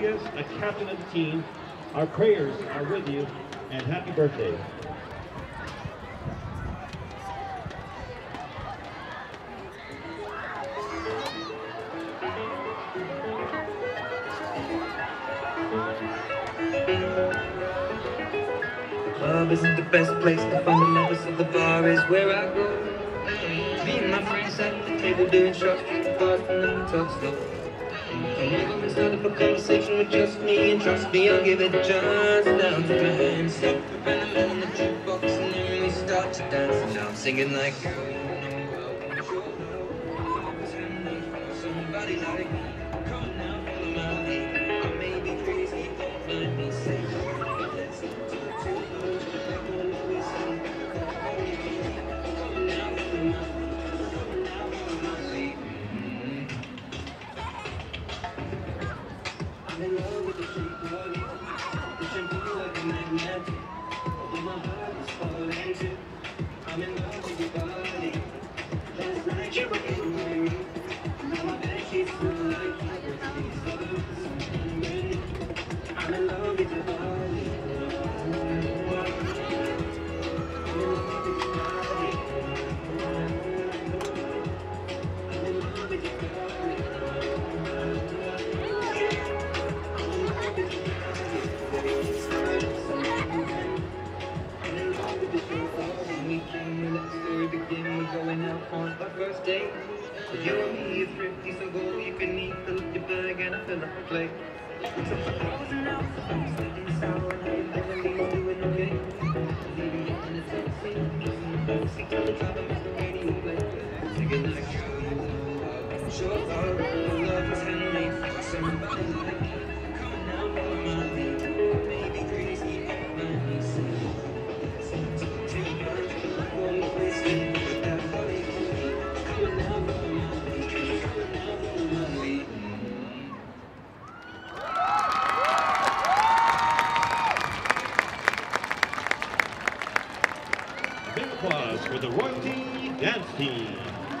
Rodriguez, a captain of the team. Our prayers are with you, and happy birthday. isn't the best place to find the lovers, the bar is where I go. Me and my friends at the table doing shots. And start up a conversation with just me, and trust me, I'll give it chance. Down to my hands, step I'm on the jukebox, and then we start to dance. And I'm singing like. Oh, somebody like me, I'm in love with the shape you. Pushing through like a magnet. Although my heart is falling too. I'm in love with your body. Date. You and me is thrifty, so go you can eat. Fill up your bag and I fill up the plate. So for out, I'm sitting sour and I'm Beverly's doing okay. Leaving it in the taxi, kissing the driver you. Sure, love is handmade somebody Big applause for the Royalty Dance Team.